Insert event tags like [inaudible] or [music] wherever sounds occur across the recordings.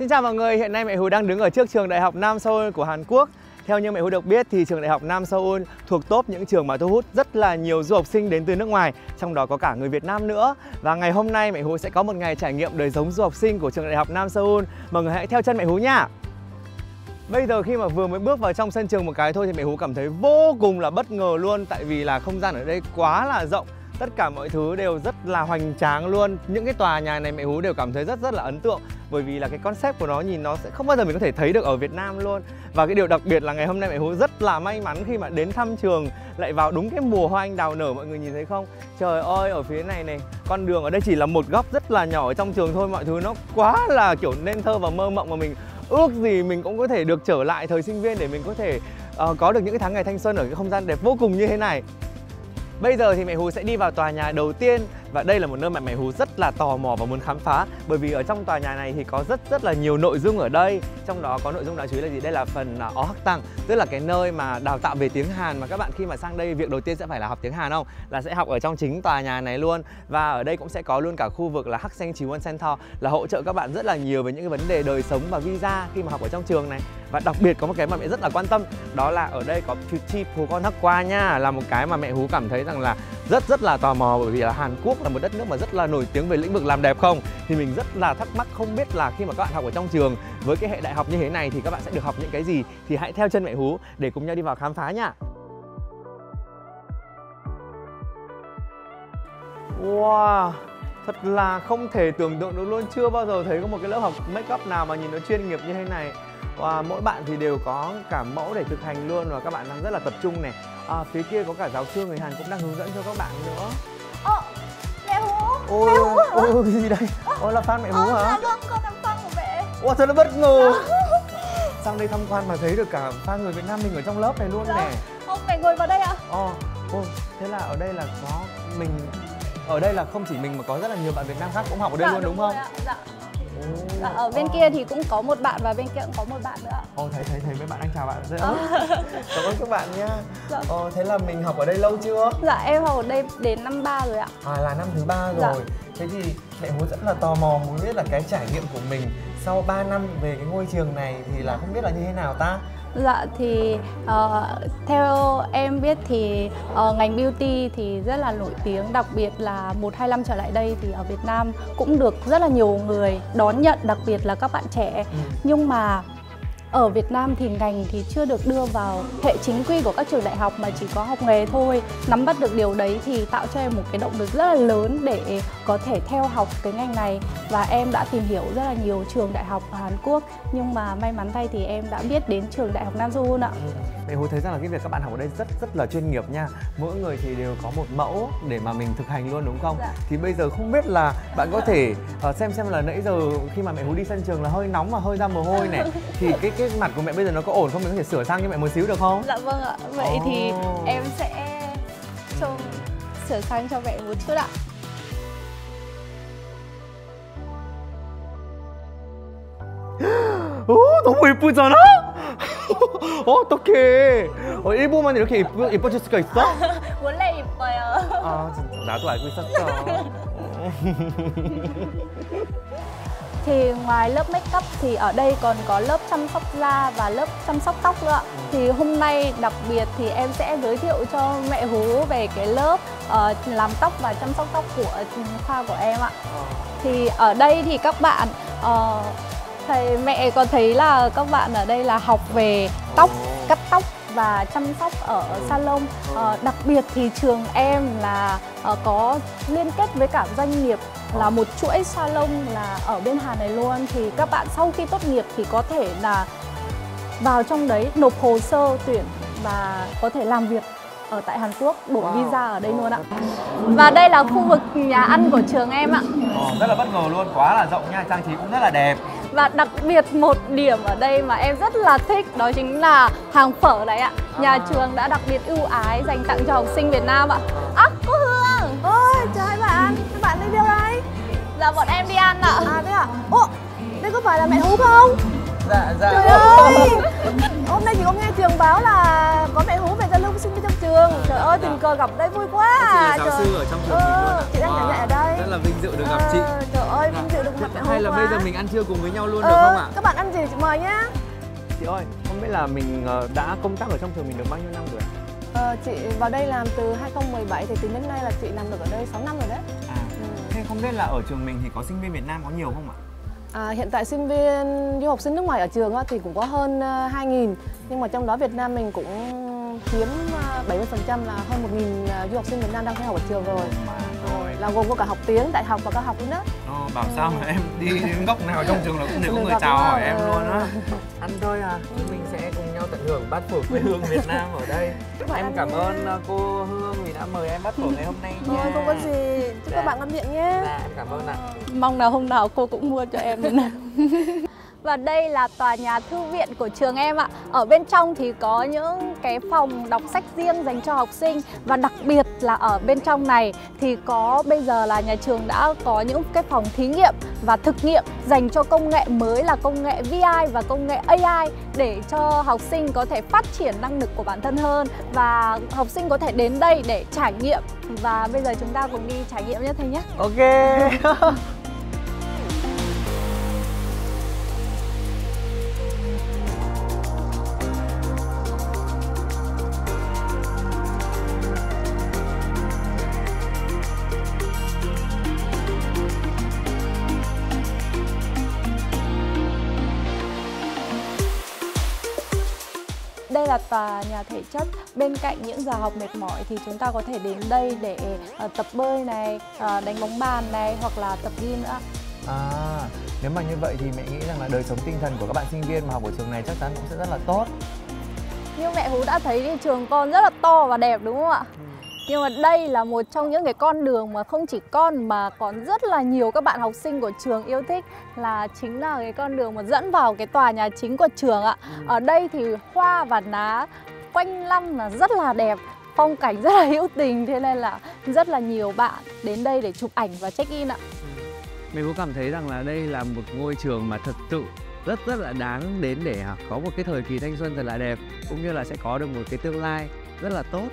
Xin chào mọi người, hiện nay mẹ Hú đang đứng ở trước trường Đại học Nam Seoul của Hàn Quốc. Theo như mẹ Hú được biết thì trường Đại học Nam Seoul thuộc top những trường mà thu hút rất là nhiều du học sinh đến từ nước ngoài, trong đó có cả người Việt Nam nữa. Và ngày hôm nay mẹ Hú sẽ có một ngày trải nghiệm đời sống du học sinh của trường Đại học Nam Seoul. Mọi người hãy theo chân mẹ Hú nha. Bây giờ khi mà vừa mới bước vào trong sân trường một cái thôi thì mẹ Hú cảm thấy vô cùng là bất ngờ luôn Tại vì là không gian ở đây quá là rộng Tất cả mọi thứ đều rất là hoành tráng luôn. Những cái tòa nhà này mẹ Hú đều cảm thấy rất rất là ấn tượng. Bởi vì là cái concept của nó nhìn nó sẽ không bao giờ mình có thể thấy được ở Việt Nam luôn. Và cái điều đặc biệt là ngày hôm nay mẹ Hú rất là may mắn khi mà đến thăm trường Lại vào đúng cái mùa hoa anh đào nở mọi người nhìn thấy không? Trời ơi ở phía này này Con đường ở đây chỉ là một góc rất là nhỏ ở trong trường thôi Mọi thứ nó quá là kiểu nên thơ và mơ mộng mà mình ước gì mình cũng có thể được trở lại thời sinh viên để mình có thể uh, có được những cái tháng ngày thanh xuân ở cái không gian đẹp vô cùng như thế này. Bây giờ thì mẹ Hú sẽ đi vào tòa nhà đầu tiên và đây là một nơi mà mẹ Hú rất là tò mò và muốn khám phá. Bởi vì ở trong tòa nhà này thì có rất rất là nhiều nội dung ở đây. Trong đó có nội dung đáng chú ý là gì? Đây là phần à, ó hắc tăng, tức là cái nơi mà đào tạo về tiếng Hàn. Mà các bạn khi mà sang đây, việc đầu tiên sẽ phải là học tiếng Hàn không? Là sẽ học ở trong chính tòa nhà này luôn. Và ở đây cũng sẽ có luôn cả khu vực là hắc xanh, Chí Won center là hỗ trợ các bạn rất là nhiều về những cái vấn đề đời sống và visa khi mà học ở trong trường này. Và đặc biệt có một cái mà mẹ rất là quan tâm, đó là ở đây có beauty Phú con hắc qua nha. Là một cái mà mẹ hú cảm thấy rằng là rất rất là tò mò bởi vì là Hàn Quốc là một đất nước mà rất là nổi tiếng về lĩnh vực làm đẹp không? Thì mình rất là thắc mắc không biết là khi mà các bạn học ở trong trường với cái hệ đại học như thế này thì các bạn sẽ được học những cái gì? Thì hãy theo chân mẹ hú để cùng nhau đi vào khám phá nha. Wow, thật là không thể tưởng tượng được luôn. Chưa bao giờ thấy có một cái lớp học make up nào mà nhìn nó chuyên nghiệp như thế này. Và mỗi bạn thì đều có cả mẫu để thực hành luôn và các bạn đang rất là tập trung này à, phía kia có cả giáo sư người Hàn cũng đang hướng dẫn cho các bạn nữa Ồ, mẹ Hú ôi Mẹ Hú hả? ôi cái gì đây ôi là fan mẹ Hú Ờ, hả dạ vâng, con làm fan của mẹ Wow, thật là bất ngờ Sang đây tham quan mà thấy được cả fan người Việt Nam mình ở trong lớp này luôn Dạ. nè Ô, mẹ ngồi vào đây ạ Ồ, ồ, thế là ở đây là có mình Ở đây là không chỉ mình mà có rất là nhiều bạn Việt Nam khác cũng học ở đây Dạ, luôn đúng, rồi không? ạ, Dạ. Ồ, dạ, ở bên ồ. kia thì cũng có một bạn và bên kia cũng có một bạn nữa. Ồ, thấy thấy thấy mấy bạn đang chào bạn dễ Ờ. Cảm ơn các bạn nha Dạ. Ồ, thế là mình học ở đây lâu chưa? Dạ, em học ở đây đến năm ba rồi ạ À là năm thứ ba Dạ. rồi Thế thì mẹ Hú rất là tò mò muốn biết là cái trải nghiệm của mình sau 3 năm về cái ngôi trường này thì là không biết là như thế nào ta? Dạ thì ờ, theo em biết thì ờ, ngành beauty thì rất là nổi tiếng đặc biệt là một hai năm trở lại đây thì ở Việt Nam cũng được rất là nhiều người đón nhận đặc biệt là các bạn trẻ Ừ. nhưng mà ở Việt Nam thì ngành thì chưa được đưa vào hệ chính quy của các trường đại học mà chỉ có học nghề thôi. Nắm bắt được điều đấy thì tạo cho em một cái động lực rất là lớn để có thể theo học cái ngành này. Và em đã tìm hiểu rất là nhiều trường đại học ở Hàn Quốc, nhưng mà may mắn thay thì em đã biết đến trường đại học Nam Du ạ Mẹ Hú thấy rằng là cái việc các bạn học ở đây rất rất là chuyên nghiệp nha Mỗi người thì đều có một mẫu để mà mình thực hành luôn đúng không? Dạ. Thì bây giờ không biết là bạn có thể ờ, xem xem là nãy giờ khi mà mẹ Hú đi sân trường là hơi nóng và hơi ra mồ hôi này [laughs] Thì cái cái mặt của mẹ bây giờ nó có ổn không? Mình có thể sửa sang cho mẹ một xíu được không? Dạ vâng ạ vậy thì Ồ. em sẽ trông sửa sang cho mẹ một chút ạ 오 너무 예쁘잖아? [laughs] 어떡해 어, 일본만 이렇게 예쁘, 예뻐질 수가 있어? [laughs] 원래 이뻐요 아 진짜 나도 알고 있었어 [laughs] Thì ngoài lớp make up thì ở đây còn có lớp chăm sóc da và lớp chăm sóc tóc nữa ạ. Thì hôm nay đặc biệt thì em sẽ giới thiệu cho mẹ Hú về cái lớp ờ, làm tóc và chăm sóc tóc của khoa của em ạ. Thì ở đây thì các bạn ờ, thầy mẹ có thấy là các bạn ở đây là học về tóc, cắt tóc và chăm sóc ở salon. Ờ, đặc biệt thì trường em là ờ, có liên kết với cả doanh nghiệp là một chuỗi salon là ở bên Hàn này luôn thì các bạn sau khi tốt nghiệp thì có thể là vào trong đấy nộp hồ sơ tuyển và có thể làm việc ở tại Hàn Quốc đổi Wow. visa ở đây luôn ạ. Và đây là khu vực nhà ăn của trường em ạ. Rất là bất ngờ luôn, quá là rộng nha, trang trí cũng rất là đẹp Và đặc biệt một điểm ở đây mà em rất là thích đó chính là hàng phở đấy ạ. Nhà À. trường đã đặc biệt ưu ái dành tặng cho học sinh Việt Nam ạ. À, cô Hương! Ôi, chào hai bạn. Các bạn đi đâu đây? Dạ, bọn em đi ăn ạ. À thế à? Ồ, đây có phải là mẹ Hú không? Dạ, dạ Trời ơi! Hôm nay chị có nghe trường báo là có mẹ Hú sinh viên trong trường trời ơi tình cờ gặp đây vui quá Chị là giáo trời. sư ở trong trường Ừ, mình luôn ạ. chị đang giảng dạy ở đây. Rất là vinh dự được gặp chị. Ờ, trời ơi vinh dự được gặp mẹ Hay là bây giờ mình ăn trưa cùng với nhau luôn được Ờ, không ạ? các bạn ăn gì chị mời nhá Chị ơi, không biết là mình ờ, đã công tác ở trong trường mình được bao nhiêu năm rồi? ờ, chị vào đây làm từ 2017 thì tính đến nay là chị làm được ở đây 6 năm rồi đấy À, ừ. thế không biết là ở trường mình thì có sinh viên Việt Nam có nhiều không ạ? À, hiện tại sinh viên du học sinh nước ngoài ở trường á, thì cũng có hơn ờ, 2.000 nhưng mà trong đó Việt Nam mình cũng chiếm ờ, 70% là hơn 1.000 ờ, du học sinh Việt Nam đang theo học ở trường rồi rồi, là gồm có cả học tiếng, đại học và cao học luôn đó Ồ, bảo sao mà em đi đến góc nào trong trường là cũng đều có người chào hỏi em Ờ. luôn á. [laughs] Ăn thôi à, chúng mình sẽ cùng nhau tận hưởng bát phở quê hương Việt Nam ở đây. em cảm nha. ơn ờ, cô Hương vì đã mời em bát phở ngày hôm nay nha. Thôi không có gì, chúc Dạ. các bạn ngon miệng nhé Dạ, em cảm ơn ạ. Mong nào hôm nào cô cũng mua cho em [laughs] Và đây là tòa nhà thư viện của trường em ạ. Ở bên trong thì có những cái phòng đọc sách riêng dành cho học sinh và đặc biệt là ở bên trong này thì có, bây giờ là nhà trường đã có những cái phòng thí nghiệm và thực nghiệm dành cho công nghệ mới là công nghệ VI và công nghệ AI để cho học sinh có thể phát triển năng lực của bản thân hơn và học sinh có thể đến đây để trải nghiệm và bây giờ chúng ta cùng đi trải nghiệm nhé, thầy nhé. Ok. [laughs] Là tòa nhà thể chất. Bên cạnh những giờ học mệt mỏi thì chúng ta có thể đến đây để ờ, tập bơi này, ờ, đánh bóng bàn này hoặc là tập gym nữa. À, nếu mà như vậy thì mẹ nghĩ rằng là đời sống tinh thần của các bạn sinh viên mà học ở trường này chắc chắn cũng sẽ rất là tốt. Như mẹ Hú đã thấy thì trường con rất là to và đẹp đúng không ạ? Nhưng mà đây là một trong những cái con đường mà không chỉ con mà còn rất là nhiều các bạn học sinh của trường yêu thích là chính là cái con đường mà dẫn vào cái tòa nhà chính của trường ạ. Ở đây thì hoa và lá quanh năm là rất là đẹp, phong cảnh rất là hữu tình thế nên là rất là nhiều bạn đến đây để chụp ảnh và check in ạ. Mình cũng cảm thấy rằng là đây là một ngôi trường mà thật sự rất rất là đáng đến để à, có một cái thời kỳ thanh xuân thật là đẹp cũng như là sẽ có được một cái tương lai rất là tốt.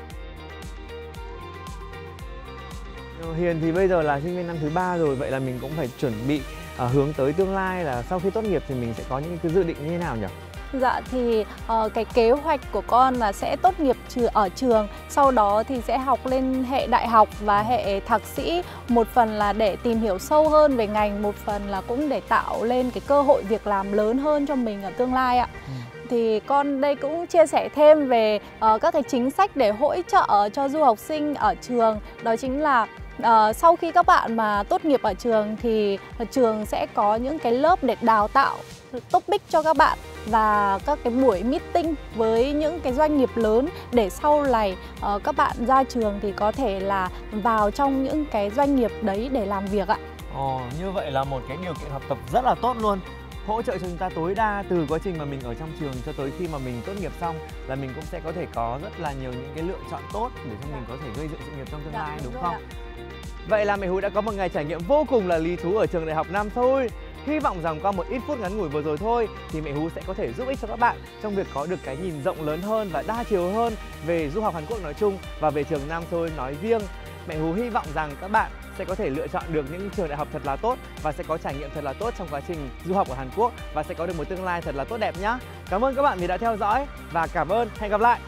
Hiền thì bây giờ là sinh viên năm thứ ba rồi, vậy là mình cũng phải chuẩn bị à, hướng tới tương lai là sau khi tốt nghiệp thì mình sẽ có những cái dự định như thế nào nhỉ? Dạ thì ờ, cái kế hoạch của con là sẽ tốt nghiệp trừ ở trường, sau đó thì sẽ học lên hệ đại học và hệ thạc sĩ. Một phần là để tìm hiểu sâu hơn về ngành, một phần là cũng để tạo lên cái cơ hội việc làm lớn hơn cho mình ở tương lai ạ. Thì con đây cũng chia sẻ thêm về ờ, các cái chính sách để hỗ trợ cho du học sinh ở trường. Đó chính là uh, sau khi các bạn mà tốt nghiệp ở trường thì trường sẽ có những cái lớp để đào tạo topic cho các bạn và các cái buổi meeting với những cái doanh nghiệp lớn để sau này uh, các bạn ra trường thì có thể là vào trong những cái doanh nghiệp đấy để làm việc ạ. Ồ, như vậy là một cái điều kiện học tập rất là tốt luôn hỗ trợ cho chúng ta tối đa từ quá trình mà mình ở trong trường cho tới khi mà mình tốt nghiệp xong là mình cũng sẽ có thể có rất là nhiều những cái lựa chọn tốt để cho mình có thể gây dựng sự nghiệp trong tương Dạ, lai đúng không? Vậy là mẹ Hú đã có một ngày trải nghiệm vô cùng là lý thú ở trường đại học Nam Seoul. Hy vọng rằng qua một ít phút ngắn ngủi vừa rồi thôi thì mẹ Hú sẽ có thể giúp ích cho các bạn trong việc có được cái nhìn rộng lớn hơn và đa chiều hơn về du học Hàn Quốc nói chung và về trường Nam Seoul nói riêng. Mẹ Hú hy vọng rằng các bạn sẽ có thể lựa chọn được những trường đại học thật là tốt và sẽ có trải nghiệm thật là tốt trong quá trình du học ở Hàn Quốc và sẽ có được một tương lai thật là tốt đẹp nhé. Cảm ơn các bạn vì đã theo dõi và cảm ơn. Hẹn gặp lại.